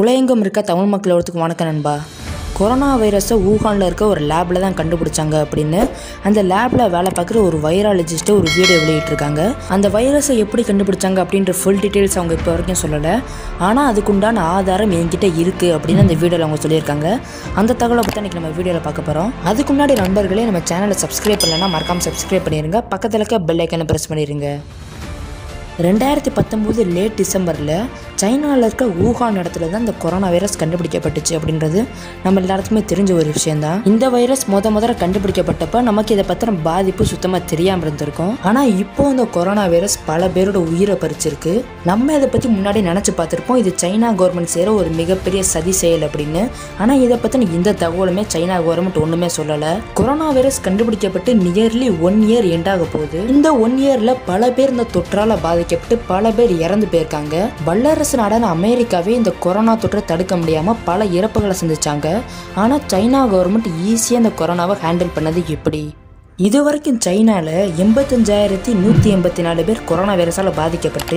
உலகெங்கும் இருக்க தமிழ் மக்களோடத்துக்கு வணக்கம் நண்பா. கொரோனா வைரஸை ஊகானில் இருக்க ஒரு லேபில் தான் கண்டுபிடிச்சாங்க அப்படின்னு அந்த லேபில் வேலை பார்க்குற ஒரு வைராலஜிஸ்ட்டு ஒரு வீடியோ வெளியிட்டிருக்காங்க. அந்த வைரஸை எப்படி கண்டுபிடிச்சாங்க அப்படின்ற ஃபுல் டீட்டெயில்ஸ் அவங்க இப்போ வரைக்கும் சொல்லலை. ஆனால் அதுக்குண்டான ஆதாரம் என்கிட்ட இருக்குது அப்படின்னு அந்த வீடியோவில் அவங்க சொல்லியிருக்காங்க. அந்த தகவலை பற்றி இன்றைக்கி நம்ம வீடியோவில் பார்க்க போகிறோம் அதுக்கு முன்னாடி நண்பர்களே நம்ம சேனலை சப்ஸ்கிரைப் பண்ணலைன்னா மறக்காமல் சப்ஸ்கிரைப் பண்ணிடுங்க பக்கத்தில் இருக்க பெல் ஐக்கனை ப்ரெஸ் பண்ணிடுங்க ரெண்டாயிரத்தி பத்தொம்போது லேட் டிசம்பரில் சைனாவில் இருக்க ஊகான் இடத்துல தான் இந்த கொரோனா வைரஸ் கண்டுபிடிக்கப்பட்டுச்சு அப்படின்றது நம்ம எல்லாருக்குமே தெரிஞ்ச ஒரு விஷயம்தான். இந்த வைரஸ் முத முதல்ல கண்டுபிடிக்கப்பட்டப்ப நமக்கு இதை பற்றின பாதிப்பு சுத்தமாக தெரியாமல் இருந்திருக்கும். ஆனால் இப்போ இந்த கொரோனா வைரஸ் பல பேரோட உயிரை பறிச்சிருக்கு. நம்ம இதை பற்றி முன்னாடி நினச்சி பார்த்துருப்போம். இது சைனா கவர்மெண்ட் செய்கிற ஒரு மிகப்பெரிய சதி செயல் அப்படின்னு. ஆனால் இதை பற்றின இந்த தகவலுமே சைனா கவர்மெண்ட் ஒன்றுமே சொல்லலை. கொரோனா வைரஸ் கண்டுபிடிக்கப்பட்டு நியர்லி ஒன் இயர் எண்டாக போகுது. இந்த ஒன் இயரில் பல பேர் இந்த தொற்றால் பாதிக்கப்பட்டு பல பேர் இறந்து போயிருக்காங்க. வல்லரசு நாடான அமெரிக்காவே இந்த கொரோனா தொற்றை தடுக்க முடியாமல் பல இறப்புகளை சந்திச்சாங்க. ஆனால் சைனா கவர்மெண்ட் ஈஸியாக இந்த கொரோனாவை ஹேண்டில் பண்ணது எப்படி? இது வரைக்கும் சைனாவில் எண்பத்தஞ்சாயிரத்தி நூற்றி எண்பத்தி நாலு பேர் கொரோனா வைரஸால் பாதிக்கப்பட்டு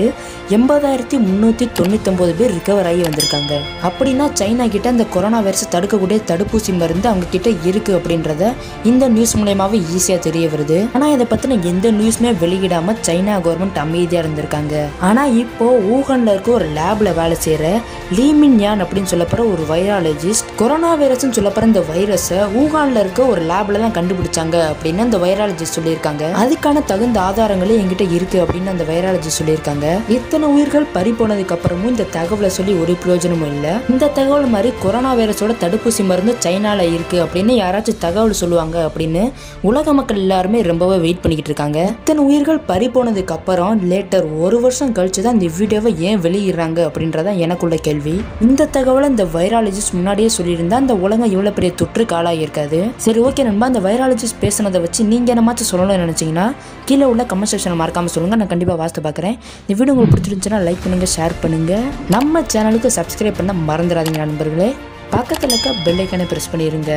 எண்பதாயிரத்தி முந்நூற்றி தொண்ணூத்தொம்பது பேர் ரிகவர் ஆகி வந்திருக்காங்க. அப்படின்னா சைனா கிட்ட அந்த கொரோனா வைரஸை தடுக்கக்கூடிய தடுப்பூசி மருந்து அவங்க கிட்ட இருக்கு அப்படின்றத இந்த நியூஸ் மூலயமாவே ஈஸியாக தெரிய வருது. ஆனால் இதை பற்றின எந்த நியூஸுமே வெளியிடாமல் சைனா கவர்மெண்ட் அமைதியாக இருந்திருக்காங்க. ஆனால் இப்போ ஊகனில் இருக்க ஒரு லேபில் வேலை செய்கிற லீமின் யான் அப்படின்னு சொல்லப்படுற ஒரு வைராலஜிஸ்ட் கொரோனா வைரஸ்ன்னு சொல்லப்படுற இந்த வைரஸை ஊகானில் இருக்க ஒரு லேபில் தான் கண்டுபிடிச்சாங்க அப்படின்னு அந்த வைராலஜிஸ்ட் சொல்லியிருக்காங்க. அதுக்கான தகுந்த ஆதாரங்களே என்கிட்ட இருக்கு அப்படின்னு அந்த வைராலஜிஸ்ட் சொல்லியிருக்காங்க. இத்தனை உயிர்கள் பறி போனதுக்கு அப்புறமும் இந்த தகவலை சொல்லி ஒரு பிரயோஜனமும் இல்லை. இந்த தகவல் மாதிரி கொரோனா வைரஸோட தடுப்பூசி மருந்து சைனால இருக்கு அப்படின்னு யாராச்சும் தகவல் சொல்லுவாங்க அப்படின்னு உலக மக்கள் எல்லாருமே ரொம்பவே வெயிட் பண்ணிக்கிட்டு இருக்காங்க. இத்தனை உயிர்கள் பறி போனதுக்கு அப்புறம் லேட்டர் ஒரு வருஷம் கழிச்சு தான் இந்த வீடியோவை ஏன் வெளியிடுறாங்க அப்படின்றதான் எனக்குள்ள கேள்வி. இந்த தகவலை இந்த வைராலஜிஸ்ட் முன்னாடியே சொல்லியிருந்தா அந்த உலகம் இவ்வளோ பெரிய தொற்றுக்கு ஆளாகி சரி ஓகே நண்பா அந்த வைராலஜிஸ்ட் பேசுனதை வச்சு நீங்கள் என்னமாச்சும் சொல்லணும்னு நினச்சிங்கன்னா கீழே உள்ள கமெண்ட் செக்ஷனில் மறக்காமல் சொல்லுங்கள் நான் கண்டிப்பாக வாசித்து பார்க்குறேன் இந்த வீடியோ உங்களுக்கு பிடிச்சிருந்துச்சுன்னா லைக் பண்ணுங்கள் ஷேர் பண்ணுங்கள் நம்ம சேனலுக்கு சப்ஸ்கிரைப் பண்ண மறந்துடாதீங்க நண்பர்களே. பக்கத்தில் இருக்க பெல்லைக்கானே ப்ரெஸ் பண்ணிடுங்க